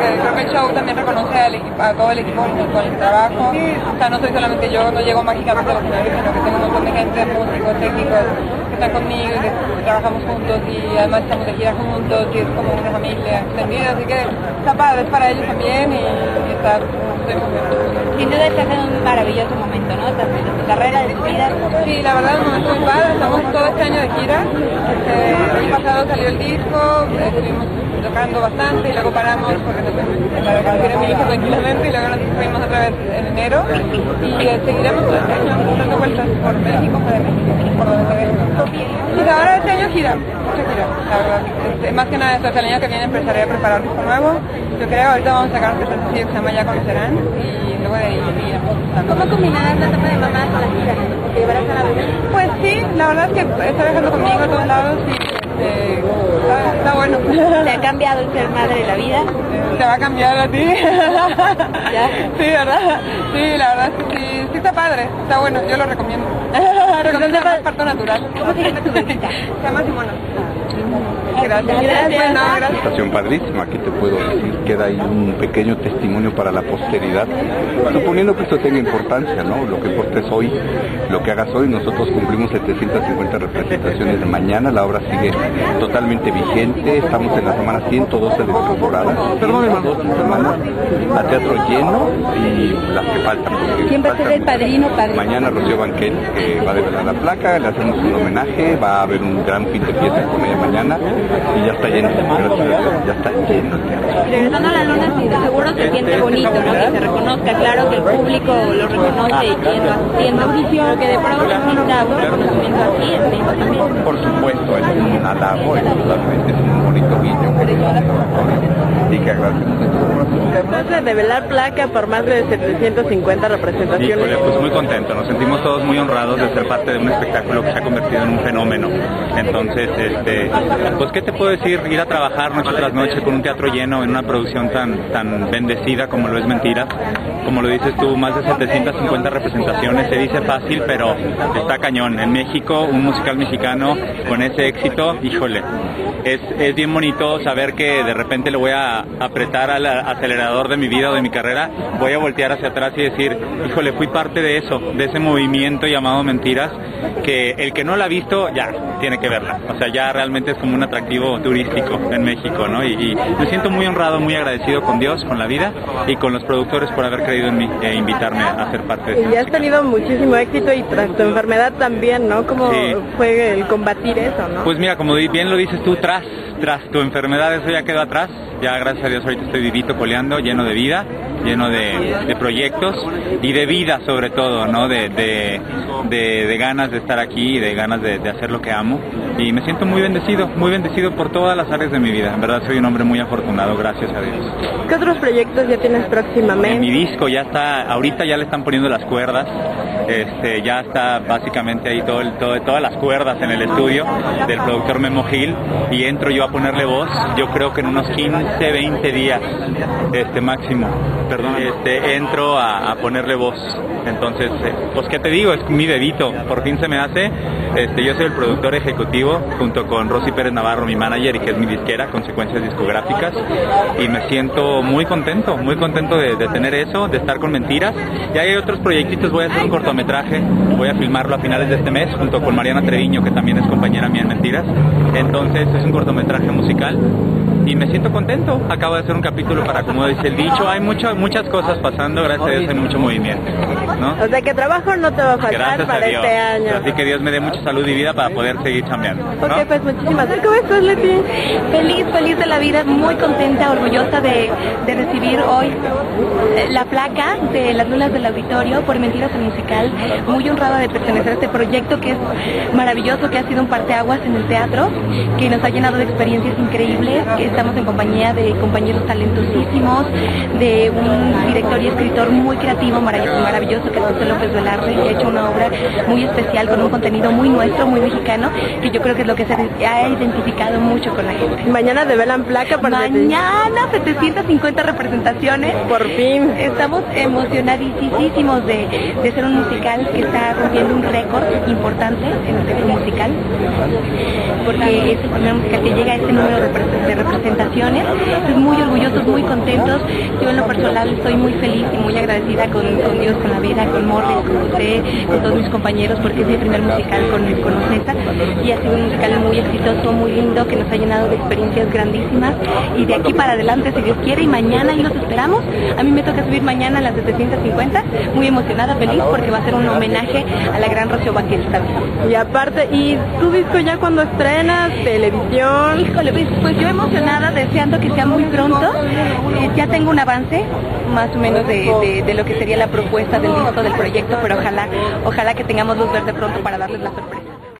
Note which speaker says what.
Speaker 1: porque creo que el show también reconoce al equipo, a todo el equipo con el trabajo. O sea, no soy solamente yo, no llego mágicamente a los escenarios, sino que tengo un montón de gente, músicos, técnicos, que están conmigo y que trabajamos juntos y además estamos de gira juntos y es como una familia extendida, así que está padre, es para ellos también y, y está... estoy muy bien.
Speaker 2: Sin duda estás en un maravilloso momento, ¿no? Tanto de tu carrera, de tu vida.
Speaker 1: Sí, la verdad es un momento muy padre, estamos todo este año de gira. Este, el año pasado salió el disco, eh, estuvimos tocando bastante y luego paramos porque a mi hija tranquilamente y luego nos fuimos otra vez en enero y eh, seguiremos todo este año dando vueltas por México, por México, por donde se ve. Y ahora este año gira, mucha gira, la verdad. Este, más que nada esto, el año que viene empezaré a preparar disco nuevo. Yo creo, ahorita vamos a sacar un tercer sencillo que se llama Ya Conocerán y luego de ahí iremos.
Speaker 2: ¿Cómo combinarás la etapa de mamá con la gira? ¿Te llevarás a la bebé?
Speaker 1: Pues sí, la verdad es que está viajando conmigo a todos lados y este, bueno.
Speaker 2: ¿Te ha cambiado el ser madre de la vida?
Speaker 1: ¿Te va a cambiar a ti?
Speaker 2: ¿Ya?
Speaker 1: Sí, ¿verdad? Sí, la verdad es que sí, sí está padre, está bueno, yo lo recomiendo. recomiendo el parto natural.
Speaker 2: ¿Cómo se llama tu bebita?
Speaker 1: Se llama Simona. Gracias. Bueno, gracias.
Speaker 3: Estación padrísima, aquí te puedo decir, queda ahí un pequeño testimonio para la posteridad, suponiendo que esto tenga importancia, ¿no? Lo que importa es hoy, lo que hagas hoy, nosotros cumplimos 750 representaciones de mañana, la obra sigue totalmente vigente, estamos en la semana 112 de temporada, perdón, dos semanas a teatro lleno y las que faltan. porque
Speaker 2: Siempre
Speaker 3: faltan
Speaker 2: ser el padrino, padrino.
Speaker 3: Mañana Rocío Banquel, que va a develar la placa, le hacemos un homenaje, va a haber un gran fin de fiesta con ella mañana y ya está lleno, a ya está lleno el teatro.
Speaker 2: Regresando a la luna, sí, de seguro se siente bonito, ¿no? Que se reconozca, claro que el público lo reconoce y quién lo. Pero que de pronto un reconocimiento así.
Speaker 3: Por supuesto, es un halago, es totalmente es un bonito guiño y que agradecemos de todo
Speaker 4: de develar placa por más de 750 representaciones.
Speaker 5: Híjole, pues muy contento, nos sentimos todos muy honrados de ser parte de un espectáculo que se ha convertido en un fenómeno. Entonces, este, pues qué te puedo decir, ir a trabajar noche tras noche con un teatro lleno en una producción tan tan bendecida como lo es Mentiras, como lo dices tú, más de 750 representaciones, se dice fácil, pero está cañón. En México, un musical mexicano con ese éxito, híjole, es, es bien bonito saber que de repente le voy a apretar al acelerador de mi vida o de mi carrera, voy a voltear hacia atrás y decir, híjole, fui parte de eso, de ese movimiento llamado Mentiras, que el que no la ha visto ya tiene que verla. O sea, ya realmente es como un atractivo turístico en México, ¿no? Y, y me siento muy honrado, muy agradecido con Dios, con la vida y con los productores por haber creído en mí e invitarme a ser parte de
Speaker 4: Y has tenido muchísimo éxito y tras tu enfermedad también, ¿no? ¿Cómo
Speaker 5: Sí.
Speaker 4: fue el combatir eso, no?
Speaker 5: Pues mira, como bien lo dices tú, tras, tras tu enfermedad, eso ya quedó atrás. Ya gracias a Dios ahorita estoy vivito, coleando, lleno de vida, lleno de, de proyectos y de vida sobre todo, ¿no? De, de, ganas de estar aquí y de ganas de, hacer lo que amo. Y me siento muy bendecido, muy bendecido por todas las áreas de mi vida. En verdad soy un hombre muy afortunado, gracias a Dios.
Speaker 4: ¿Qué otros proyectos ya tienes
Speaker 5: En
Speaker 4: próximamente?
Speaker 5: mi disco ya está, ahorita ya le están poniendo las cuerdas, este, ya está básicamente ahí todo, el- todo- todas las cuerdas en el estudio del productor Memo Gil y entro yo a ponerle voz, yo creo que en unos 15, 20 días, este máximo, perdón, este, entro a, a ponerle voz. Entonces, eh, pues qué te digo, es mi bebito, por fin se me hace, este, yo soy el productor ejecutivo junto con Rosy Pérez Navarro, mi manager y que es mi disquera, Consecuencias Discográficas, y me siento muy contento, muy contento de, de tener eso, de estar con Mentiras. Y hay otros proyectitos, voy a hacer un cortometraje, voy a filmarlo a finales de este mes junto con Mariana Treviño, que también es compañera mía en Mentiras. Entonces es un cortometraje musical y me siento contento. Acabo de hacer un capítulo para, como dice el dicho, hay mucho, muchas cosas pasando, gracias a Dios hay mucho movimiento. ¿no?
Speaker 4: O sea que trabajo no te va a faltar
Speaker 5: Gracias a
Speaker 4: para
Speaker 5: Dios.
Speaker 4: este año.
Speaker 5: Así que Dios me dé mucha salud y vida para poder seguir chambeando. ¿no?
Speaker 4: Ok, pues muchísimas gracias. ¿Cómo estás, Leti?
Speaker 2: Feliz, feliz de la vida, muy contenta, orgullosa de, de recibir hoy eh, la placa de las lunas del auditorio por Mentiras el Musical. Muy honrada de pertenecer a este proyecto que es maravilloso, que ha sido un parteaguas en el teatro, que nos ha llenado de experiencias increíbles, que estamos en compañía de compañeros talentosísimos, de un director y escritor muy creativo, maravilloso, maravilloso que es José López Velarde, que ha hecho una obra muy especial con un contenido muy nuestro, muy mexicano, que yo creo que es lo que se ha identificado mucho con la gente.
Speaker 4: Mañana develan placa para
Speaker 2: Mañana 750 representaciones.
Speaker 4: Por fin.
Speaker 2: Estamos emocionadísimos de, de ser un musical que está rompiendo un récord importante en el sector musical, porque es el primer musical que llega a este número de, repre- Estoy muy orgullosos, muy contentos. Yo en lo personal estoy muy feliz y muy agradecida con, Dios, con la vida, con Morris, con José, con todos mis compañeros, porque es mi primer musical con, con Ocesa y ha sido un musical muy exitoso, muy lindo, que nos ha llenado de experiencias grandísimas y de aquí para adelante, si Dios quiere, y mañana y los esperamos. A mí me toca subir mañana a las 750, muy emocionada, feliz, porque va a ser un homenaje a la gran Rocío Banquet
Speaker 4: Y aparte, ¿y tu disco ya cuando estrenas? ¿Televisión?
Speaker 2: Híjole, pues, pues yo emocionada, deseando que sea muy pronto. Eh, ya tengo un avance más o menos de, de, lo que sería la propuesta del disco, del proyecto, pero ojalá, ojalá que tengamos luz verde pronto para darles la sorpresa.